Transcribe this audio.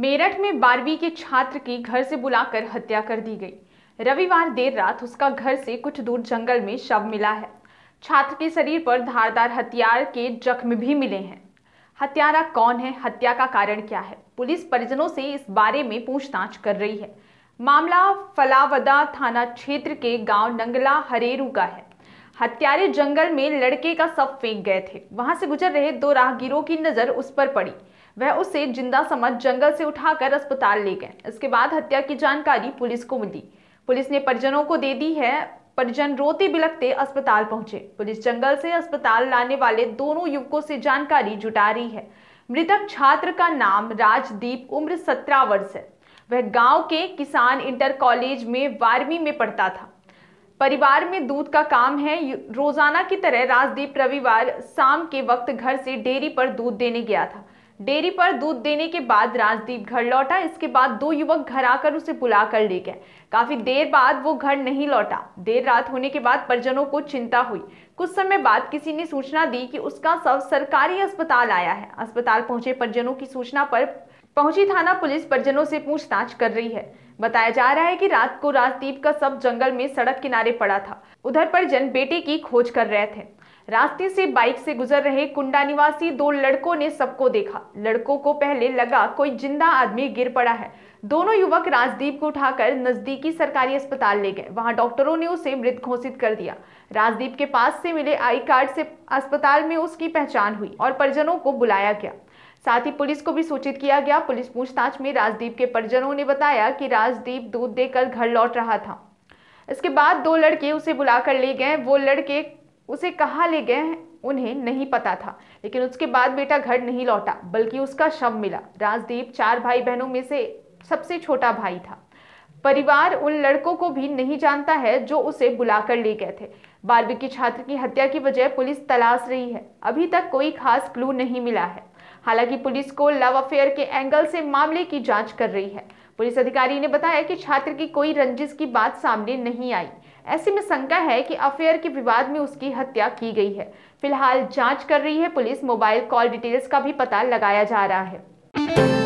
मेरठ में बारहवीं के छात्र की घर से बुलाकर हत्या कर दी गई। रविवार देर रात उसका घर से कुछ दूर जंगल में शव मिला है। छात्र के शरीर पर धारदार हथियार के जख्म भी मिले हैं। हत्यारा कौन है? हत्या का कारण क्या है? पुलिस परिजनों से इस बारे में पूछताछ कर रही है। मामला फलावदा थाना क्षेत्र के गाँव नंगला हरेरू का है। हत्यारे जंगल में लड़के का शव फेंक गए थे। वहाँ से गुजर रहे दो राहगीरों की नज़र उस पर पड़ी। वह उसे ज़िंदा समझ जंगल से उठाकर अस्पताल ले गए। इसके बाद हत्या की जानकारी पुलिस को मिली। पुलिस ने परिजनों को दे दी है। परिजन रोते बिलखते अस्पताल पहुँचे। पुलिस जंगल से अस्पताल लाने वाले दोनों युवकों से जानकारी जुटा रही है। मृतक छात्र का नाम राजदीप, उम्र सत्रह वर्ष है। वह गाँव के किसान इंटर कॉलेज में बारहवीं में पढ़ता था। परिवार में दूध का काम है। रोज़ाना की तरह राजदीप रविवार शाम के वक्त घर से डेयरी पर दूध देने गया था। डेयरी पर दूध देने के बाद राजदीप घर लौटा, इसके बाद दो युवक घर आकर उसे बुलाकर ले गए। काफ़ी देर बाद वो घर नहीं लौटा। देर रात होने के बाद परिजनों को चिंता हुई। कुछ समय बाद किसी ने सूचना दी कि उसका शव सरकारी अस्पताल आया है। अस्पताल पहुँचे परिजनों की सूचना पर पहुँची थाना पुलिस परिजनों से पूछताछ कर रही है। बताया जा रहा है कि रात को राजदीप का सब जंगल में सड़क किनारे पड़ा था। उधर परिजन बेटे की खोज कर रहे थे। रास्ते से बाइक से गुजर रहे कुंडा निवासी दो लड़कों ने सबको देखा। लड़कों को पहले लगा कोई ज़िंदा आदमी गिर पड़ा है। दोनों युवक राजदीप को उठाकर नजदीकी सरकारी अस्पताल ले गए। वहाँ डॉक्टरों ने उसे मृत घोषित कर दिया। राजदीप के पास से मिले आई कार्ड से अस्पताल में उसकी पहचान हुई और परिजनों को बुलाया गया। साथ ही पुलिस को भी सूचित किया गया। पुलिस पूछताछ में राजदीप के परिजनों ने बताया कि राजदीप दूध देकर घर लौट रहा था। इसके बाद दो लड़के उसे बुलाकर ले गए। वो लड़के उसे कहाँ ले गए उन्हें नहीं पता था। लेकिन उसके बाद बेटा घर नहीं लौटा, बल्कि उसका शव मिला। राजदीप चार भाई बहनों में से सबसे छोटा भाई था। परिवार उन लड़कों को भी नहीं जानता है जो उसे बुलाकर ले गए थे। बारहवीं की छात्र की हत्या की वजह पुलिस तलाश रही है। अभी तक कोई खास क्लू नहीं मिला है। हालाँकि पुलिस को लव अफेयर के एंगल से मामले की जाँच कर रही है। पुलिस अधिकारी ने बताया कि छात्र की कोई रंजिश की बात सामने नहीं आई। ऐसे में शंका है कि अफेयर के विवाद में उसकी हत्या की गई है। फ़िलहाल जाँच कर रही है पुलिस, मोबाइल कॉल डिटेल्स का भी पता लगाया जा रहा है।